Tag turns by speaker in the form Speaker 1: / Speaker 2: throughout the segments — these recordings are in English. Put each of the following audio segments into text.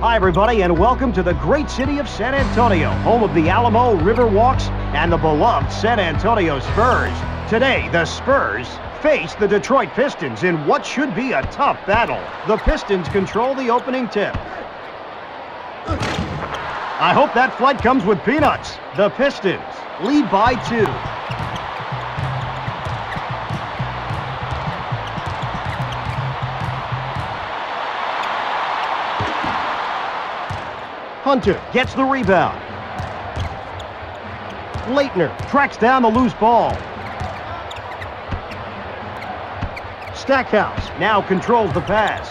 Speaker 1: Hi, everybody, and welcome to the great city of San Antonio, home of the Alamo Riverwalks and the beloved San Antonio Spurs. Today, the Spurs face the Detroit Pistons in what should be a tough battle. The Pistons control the opening tip. I hope that flight comes with peanuts. The Pistons lead by two. Hunter gets the rebound. Laettner tracks down the loose ball. Stackhouse now controls the pass.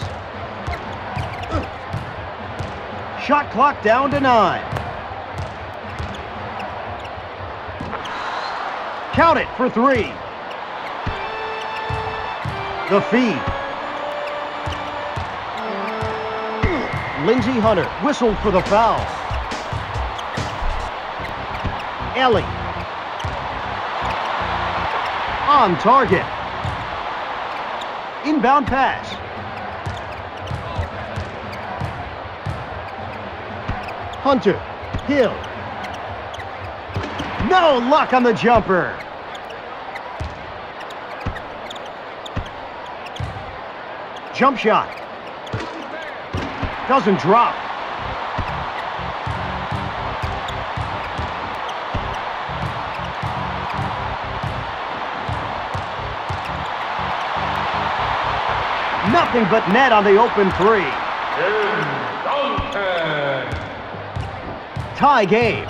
Speaker 1: Shot clock down to nine. Count it for three. The feed. Lindsey Hunter whistled for the foul. Elie. On target. Inbound pass. Hunter. Hill. No luck on the jumper. Jump shot. Doesn't drop. Nothing but net on the open three. Tie game.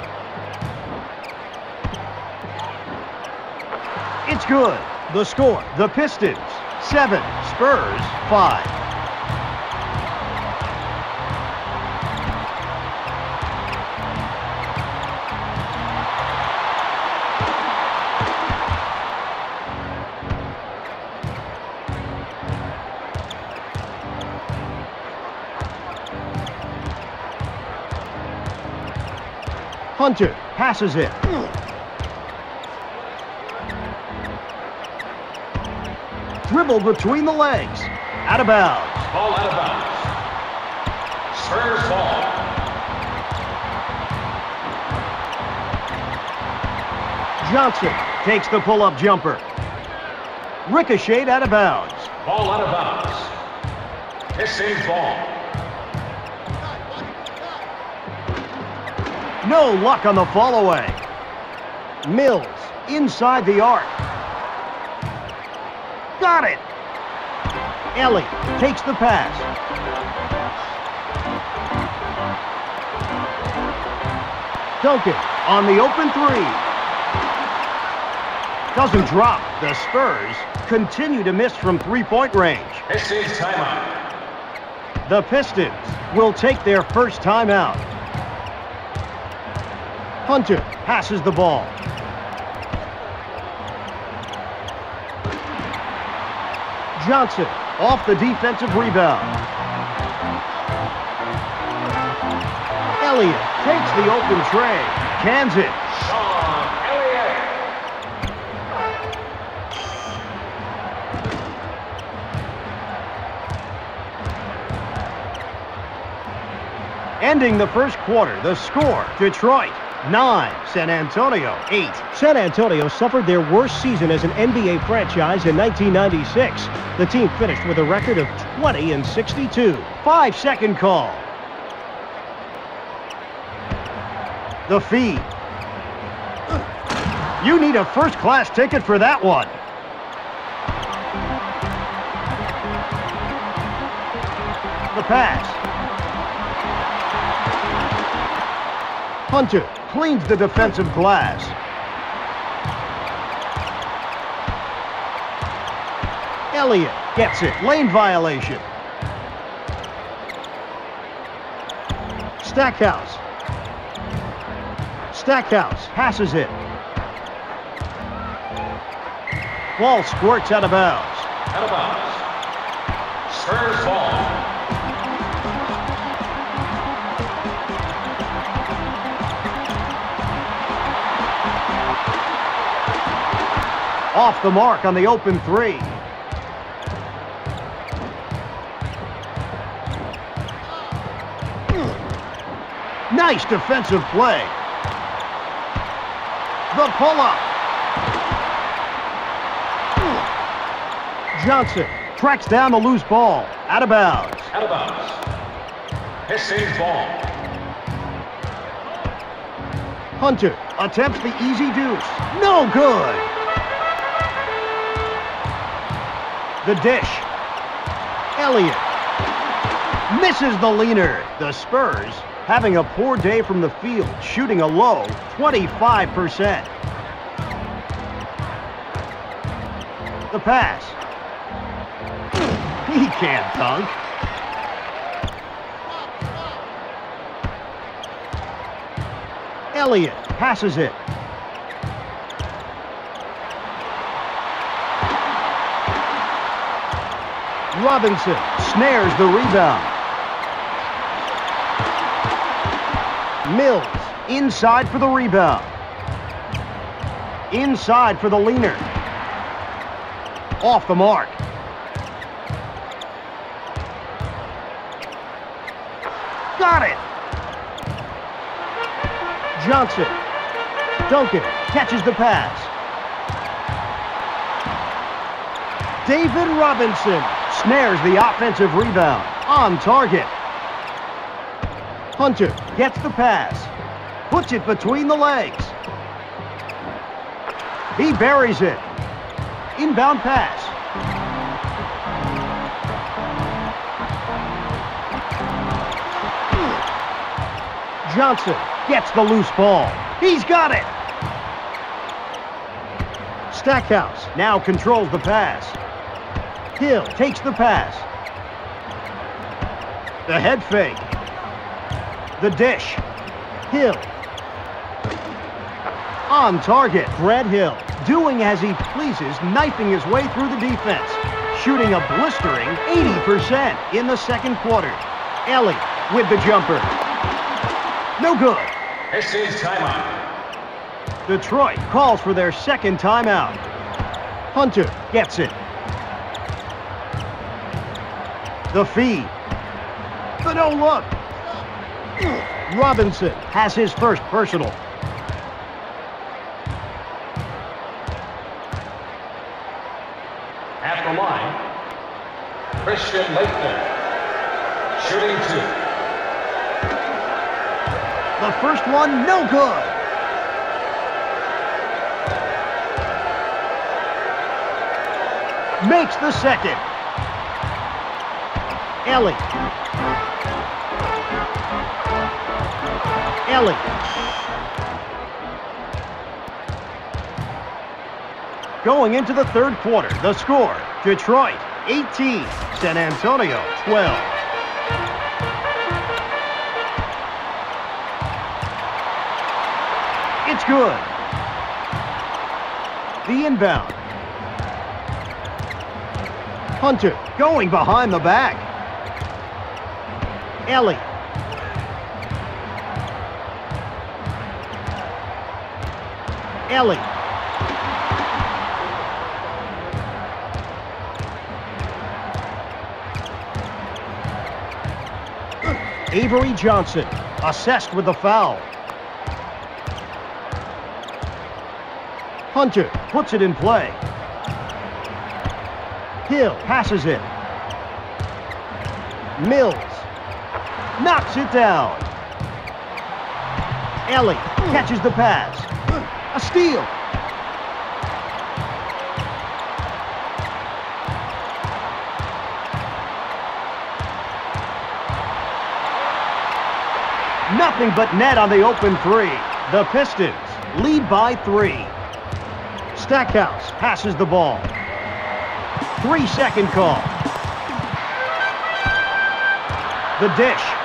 Speaker 1: It's good. The score, the Pistons, 7, Spurs, 5. Hunter passes it. Dribble between the legs. Out of bounds.
Speaker 2: Ball out of bounds. Spurs ball.
Speaker 1: Johnson takes the pull-up jumper. Ricocheted out of bounds.
Speaker 2: Ball out of bounds. Pistons ball.
Speaker 1: No luck on the fall-away. Mills inside the arc. Got it! Elie takes the pass. Duncan on the open three. Doesn't drop. The Spurs continue to miss from three-point range.
Speaker 2: Pistons timeout.
Speaker 1: The Pistons will take their first timeout. Hunter passes the ball. Johnson off the defensive rebound. Elliott takes the open tray.
Speaker 2: Kansas.
Speaker 1: Ending the first quarter, the score, Detroit 9, San Antonio 8. San Antonio suffered their worst season as an NBA franchise in 1996. The team finished with a record of 20 and 62. Five second call. The feed. You need a first class ticket for that one. The pass. Hunter cleans the defensive glass. Elliott gets it. Lane violation. Stackhouse. Stackhouse passes it. Ball squirts out of bounds.
Speaker 2: Out of bounds. Spurs ball.
Speaker 1: Off the mark on the open three. Nice defensive play. The pull-up. Johnson tracks down the loose ball. Out of bounds.
Speaker 2: Out of bounds. Pistons ball.
Speaker 1: Hunter attempts the easy deuce. No good. The dish. Elliott misses the leaner. The Spurs having a poor day from the field, shooting a low 25%. The pass. He can't dunk. Elliott passes it. Robinson snares the rebound. Mills inside for the rebound. Inside for the leaner. Off the mark. Got it. Johnson. Duncan catches the pass. David Robinson snares the offensive rebound on target. Hunter gets the pass, puts it between the legs. He buries it. Inbound pass. Johnson gets the loose ball. He's got it. Stackhouse now controls the pass. Hill takes the pass. The head fake. The dish. Hill. On target, Brad Hill, doing as he pleases, knifing his way through the defense, shooting a blistering 80% in the second quarter. Elie with the jumper. No good.
Speaker 2: Pistons timeout.
Speaker 1: Detroit calls for their second timeout. Hunter gets it. The feed. The oh, no look. Robinson has his first personal.
Speaker 2: At the line, Christian Laettner. Shooting two.
Speaker 1: The first one, no good. Makes the second. Elie. Elie. Going into the third quarter, the score, Detroit 18, San Antonio 12. It's good. The inbound. Hunter going behind the back. Elie. Elie. Avery Johnson assessed with the foul. Hunter puts it in play. Hill passes it. Mills knocks it down. Elie catches the pass. A steal. Nothing but net on the open three. The Pistons lead by three. Stackhouse passes the ball. Three second call. The dish.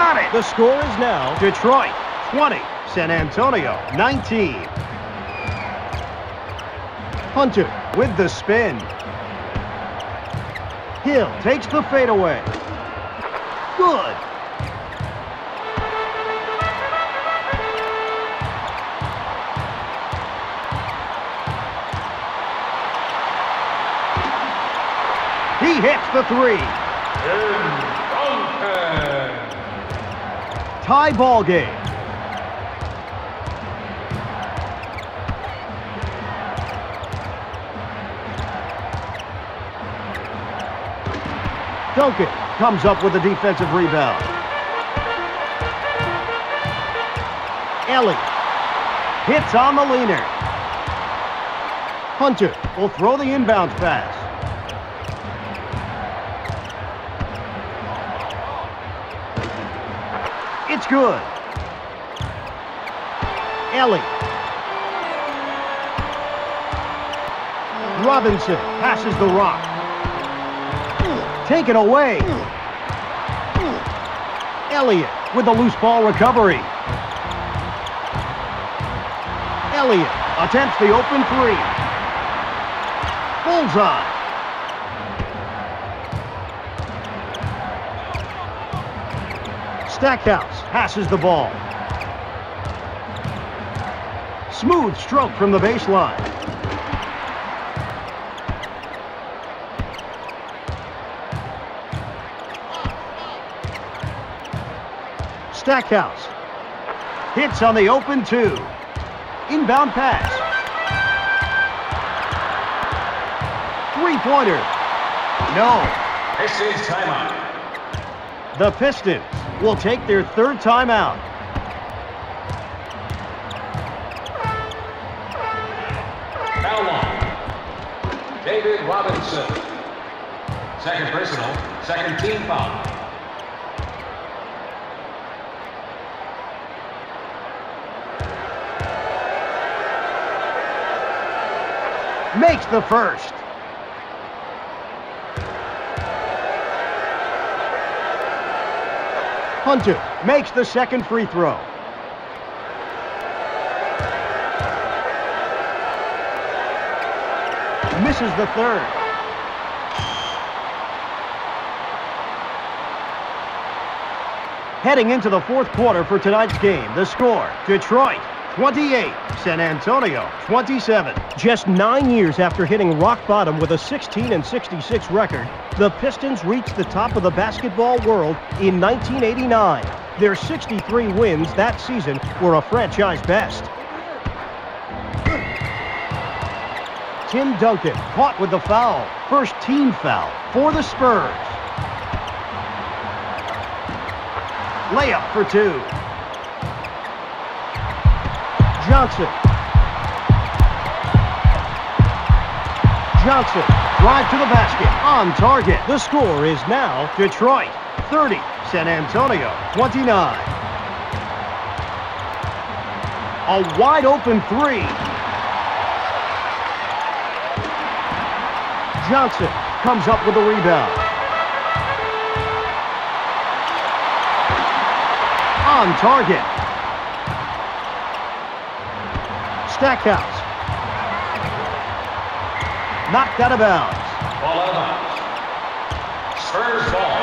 Speaker 1: Got it. The score is now Detroit 20, San Antonio 19. Hunter with the spin. Hill takes the fadeaway. Good. He hits the three.
Speaker 2: Tim Duncan.
Speaker 1: Tie ball game. Duncan comes up with a defensive rebound. Elie hits on the leaner. Hunter will throw the inbounds pass. Good. Elie. Robinson passes the rock. Taken away. Elliott with the loose ball recovery. Elliott attempts the open three. Bullseye. Stackhouse passes the ball. Smooth stroke from the baseline. Stackhouse hits on the open two. Inbound pass. Three-pointer. No.
Speaker 2: This is timeout.
Speaker 1: The Pistons will take their third timeout.
Speaker 2: Foul line. David Robinson. Second personal, second team foul.
Speaker 1: Makes the first. Hunter makes the second free throw. Misses the third. Heading into the fourth quarter for tonight's game, the score, Detroit 28, San Antonio 27. Just nine years after hitting rock bottom with a 16 and 66 record, the Pistons reached the top of the basketball world in 1989. Their 63 wins that season were a franchise best. Tim Duncan caught with the foul. First team foul for the Spurs. Layup for two. Johnson. Johnson, drive to the basket, on target. The score is now Detroit 30, San Antonio 29. A wide open three. Johnson comes up with the rebound. On target. Stackhouse. Knocked out of bounds.
Speaker 2: Ball out of bounds. Spurs ball.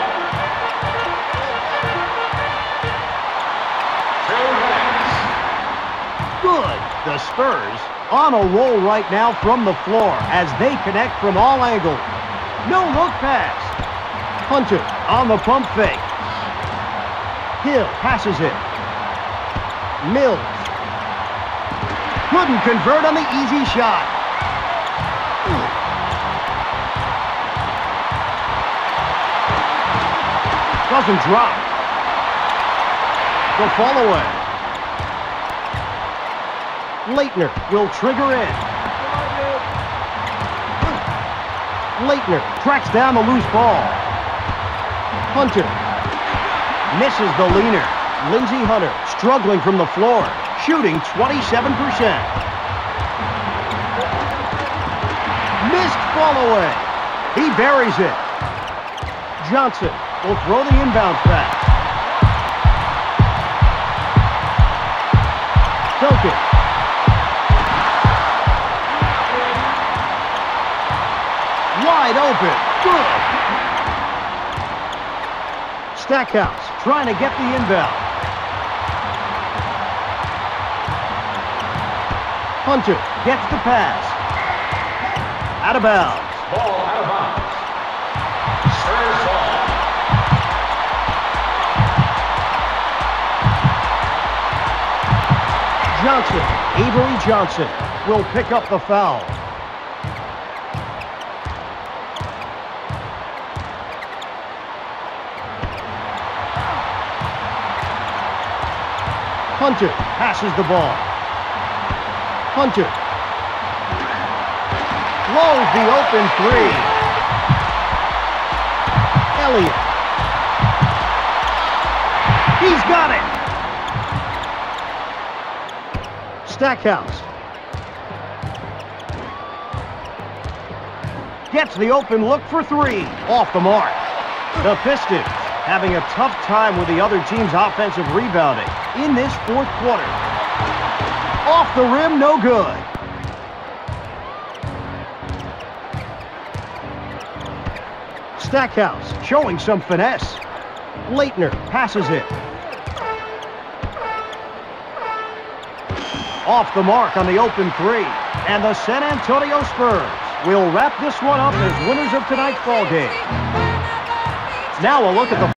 Speaker 1: Good. The Spurs on a roll right now from the floor as they connect from all angles. No look pass. Hunter on the pump fake. Hill passes it. Mills. Couldn't convert on the easy shot. Doesn't drop. The follow-away. Laettner will trigger in. Laettner tracks down the loose ball. Hunter misses the leaner. Lindsey Hunter struggling from the floor, shooting 27%. Missed fall away. He buries it. Johnson will throw the inbound pass. Duncan wide open. Good. Stackhouse trying to get the inbound. Hunter gets the pass. Out of bounds.
Speaker 2: Ball out of bounds. Spurs ball.
Speaker 1: Johnson. Avery Johnson will pick up the foul. Hunter passes the ball. Hunter. Blows the open three. Elliott. He's got it. Stackhouse. Gets the open look for three. Off the mark. The Pistons having a tough time with the other team's offensive rebounding in this fourth quarter. Off the rim, no good. Stackhouse showing some finesse. Laettner passes it. Off the mark on the open three. And the San Antonio Spurs will wrap this one up as winners of tonight's ball game. Now a look at the